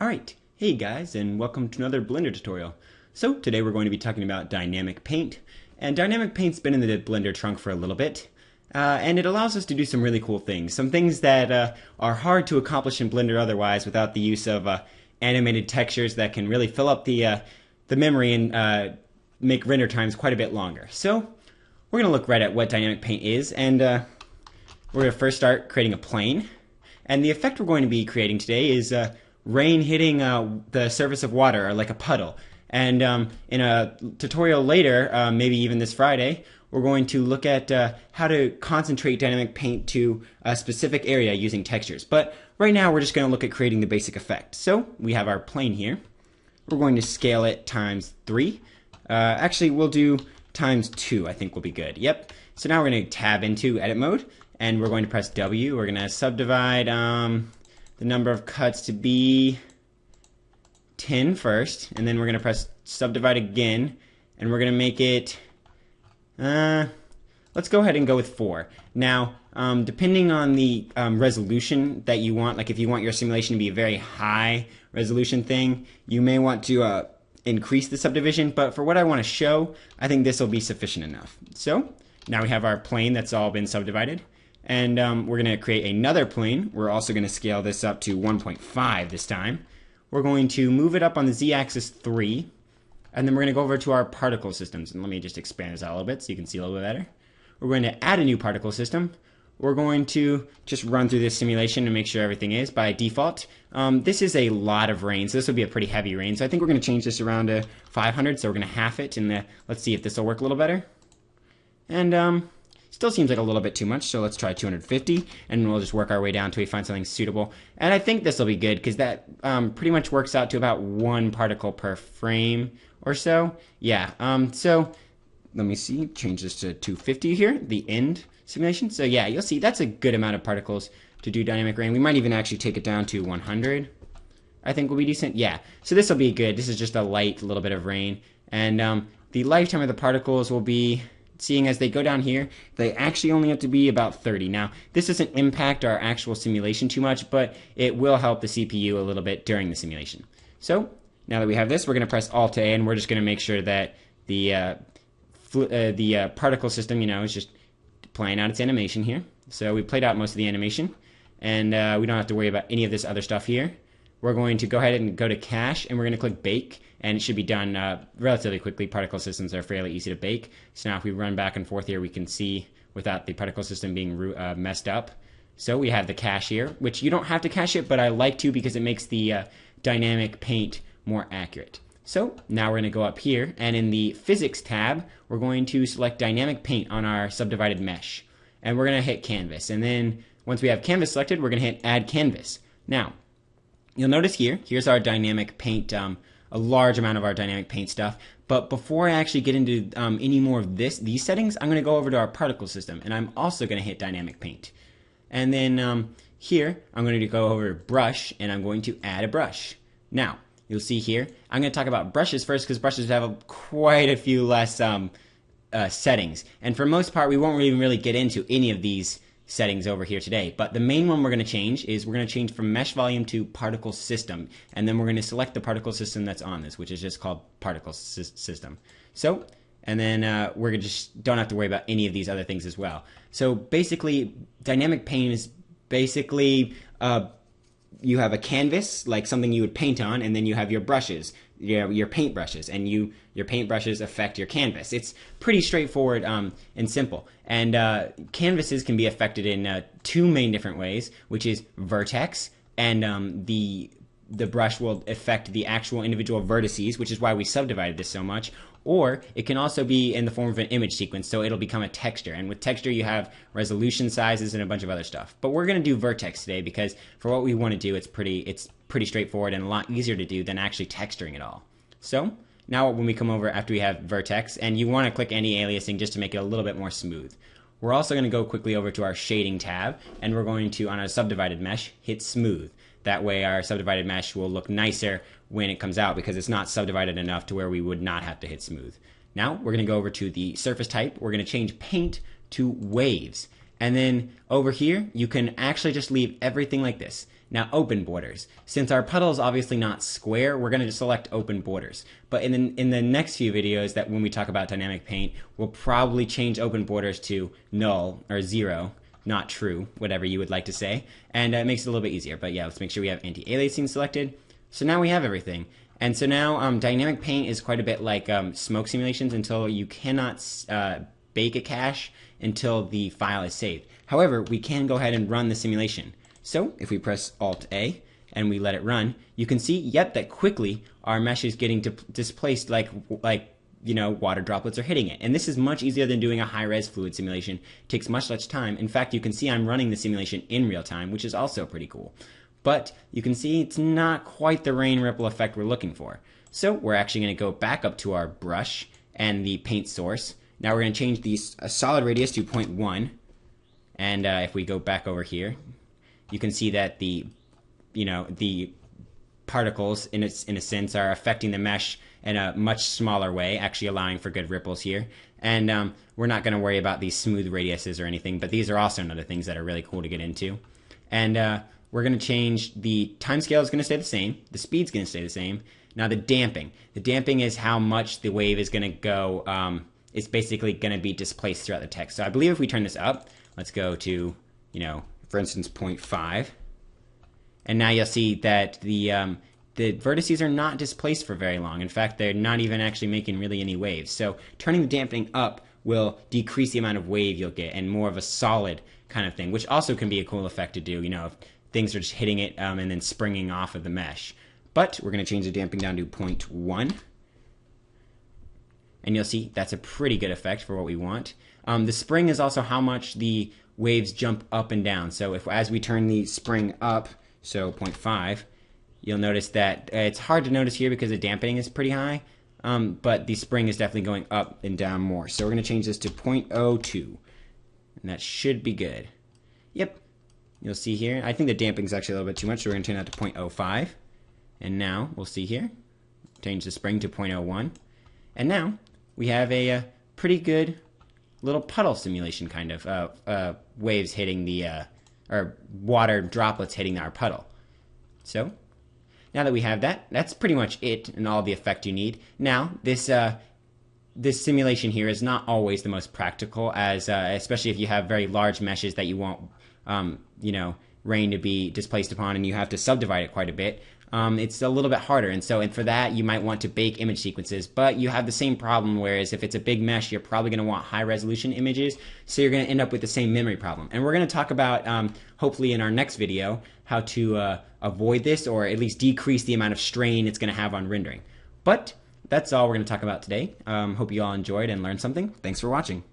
Alright, hey guys and welcome to another Blender tutorial. So today we're going to be talking about Dynamic Paint. And Dynamic Paint's been in the Blender trunk for a little bit. Uh, and it allows us to do some really cool things. Some things that uh, are hard to accomplish in Blender otherwise without the use of uh, animated textures that can really fill up the, uh, the memory and uh, make render times quite a bit longer. So we're going to look right at what Dynamic Paint is and uh, we're going to first start creating a plane. And the effect we're going to be creating today is rain hitting uh, the surface of water, or like a puddle. And um, in a tutorial later, uh, maybe even this Friday, we're going to look at uh, how to concentrate dynamic paint to a specific area using textures. But right now, we're just going to look at creating the basic effect. So we have our plane here. We're going to scale it times 3. Uh, actually, we'll do times 2, I think will be good. Yep. So now we're going to tab into edit mode, and we're going to press W. We're going to subdivide... Um, the number of cuts to be 10 first, and then we're going to press subdivide again, and we're going to make it, uh, let's go ahead and go with 4. Now, um, depending on the um, resolution that you want, like if you want your simulation to be a very high resolution thing, you may want to uh, increase the subdivision, but for what I want to show, I think this will be sufficient enough. So, now we have our plane that's all been subdivided. And um, we're going to create another plane. We're also going to scale this up to 1.5 this time. We're going to move it up on the z-axis 3. And then we're going to go over to our particle systems. And let me just expand this out a little bit so you can see a little bit better. We're going to add a new particle system. We're going to just run through this simulation and make sure everything is by default. Um, this is a lot of rain, so this will be a pretty heavy rain. So I think we're going to change this around to 500, so we're going to half it. And let's see if this will work a little better. And um, Still seems like a little bit too much, so let's try 250, and we'll just work our way down until we find something suitable. And I think this will be good, because that um, pretty much works out to about one particle per frame or so. Yeah, um, so let me see, change this to 250 here, the end simulation. So yeah, you'll see that's a good amount of particles to do dynamic rain. We might even actually take it down to 100. I think will be decent. Yeah, so this will be good. This is just a light little bit of rain. And um, the lifetime of the particles will be seeing as they go down here, they actually only have to be about 30. Now, this doesn't impact our actual simulation too much, but it will help the CPU a little bit during the simulation. So, now that we have this, we're going to press Alt-A, and we're just going to make sure that the, uh, uh, the uh, particle system, you know, is just playing out its animation here. So we played out most of the animation, and uh, we don't have to worry about any of this other stuff here. We're going to go ahead and go to cache, and we're going to click bake, and it should be done uh, relatively quickly. Particle systems are fairly easy to bake. So now if we run back and forth here, we can see without the particle system being uh, messed up. So we have the cache here, which you don't have to cache it, but I like to because it makes the uh, dynamic paint more accurate. So now we're going to go up here, and in the Physics tab, we're going to select Dynamic Paint on our subdivided mesh. And we're going to hit Canvas. And then once we have Canvas selected, we're going to hit Add Canvas. Now, you'll notice here, here's our Dynamic Paint um, a large amount of our dynamic paint stuff. But before I actually get into um, any more of this, these settings, I'm going to go over to our particle system, and I'm also going to hit dynamic paint. And then um, here, I'm going to go over to brush, and I'm going to add a brush. Now, you'll see here, I'm going to talk about brushes first because brushes have a, quite a few less um, uh, settings. And for most part, we won't even really get into any of these settings over here today. But the main one we're going to change is we're going to change from mesh volume to particle system. And then we're going to select the particle system that's on this, which is just called particle sy system. So, and then uh, we're going to just don't have to worry about any of these other things as well. So basically, dynamic paint is basically uh, you have a canvas, like something you would paint on, and then you have your brushes your, your paint brushes and you your paint brushes affect your canvas. It's pretty straightforward um, and simple. And uh, canvases can be affected in uh, two main different ways, which is vertex and um, the the brush will affect the actual individual vertices, which is why we subdivided this so much, or it can also be in the form of an image sequence, so it'll become a texture. And with texture, you have resolution sizes and a bunch of other stuff. But we're going to do vertex today because for what we want to do, it's pretty it's pretty straightforward and a lot easier to do than actually texturing it all. So now when we come over after we have vertex, and you want to click anti-aliasing just to make it a little bit more smooth. We're also going to go quickly over to our shading tab, and we're going to, on our subdivided mesh, hit smooth. That way our subdivided mesh will look nicer when it comes out because it's not subdivided enough to where we would not have to hit smooth. Now we're going to go over to the surface type. We're going to change paint to waves. And then over here, you can actually just leave everything like this. Now, open borders. Since our puddle is obviously not square, we're going to select open borders. But in the, in the next few videos that when we talk about dynamic paint, we'll probably change open borders to null or zero, not true, whatever you would like to say. And uh, it makes it a little bit easier. But yeah, let's make sure we have anti-aliasing selected. So now we have everything. And so now um, dynamic paint is quite a bit like um, smoke simulations until you cannot uh, bake a cache until the file is saved. However, we can go ahead and run the simulation. So if we press Alt A and we let it run, you can see, yep, that quickly our mesh is getting displaced like like you know water droplets are hitting it. And this is much easier than doing a high res fluid simulation. It takes much less time. In fact, you can see I'm running the simulation in real time, which is also pretty cool. But you can see it's not quite the rain ripple effect we're looking for. So we're actually going to go back up to our brush and the paint source. Now we're going to change the solid radius to 0.1 and uh, if we go back over here, you can see that the, you know, the particles in a, in a sense are affecting the mesh in a much smaller way, actually allowing for good ripples here. And um, we're not going to worry about these smooth radiuses or anything, but these are also another things that are really cool to get into. And uh, we're going to change the time scale is going to stay the same, the speed's going to stay the same. Now the damping, the damping is how much the wave is going to go. Um, it's basically going to be displaced throughout the text. So I believe if we turn this up, Let's go to, you know, for instance, 0.5. And now you'll see that the, um, the vertices are not displaced for very long. In fact, they're not even actually making really any waves. So turning the dampening up will decrease the amount of wave you'll get and more of a solid kind of thing, which also can be a cool effect to do, you know, if things are just hitting it um, and then springing off of the mesh. But we're going to change the damping down to 0.1. And you'll see that's a pretty good effect for what we want. Um, the spring is also how much the waves jump up and down. So if as we turn the spring up, so 0.5, you'll notice that uh, it's hard to notice here because the dampening is pretty high, um, but the spring is definitely going up and down more. So we're going to change this to 0.02, and that should be good. Yep, you'll see here. I think the damping is actually a little bit too much, so we're going to turn that to 0.05. And now we'll see here, change the spring to 0.01. And now we have a, a uh, pretty good little puddle simulation kind of uh, uh, waves hitting the uh, or water droplets hitting our puddle. So now that we have that, that's pretty much it and all the effect you need. Now this uh, this simulation here is not always the most practical, as uh, especially if you have very large meshes that you want um, you know rain to be displaced upon, and you have to subdivide it quite a bit um, it's a little bit harder. And so, and for that, you might want to bake image sequences, but you have the same problem. Whereas if it's a big mesh, you're probably going to want high resolution images. So you're going to end up with the same memory problem. And we're going to talk about, um, hopefully in our next video, how to uh, avoid this or at least decrease the amount of strain it's going to have on rendering. But that's all we're going to talk about today. Um, hope you all enjoyed and learned something. Thanks for watching.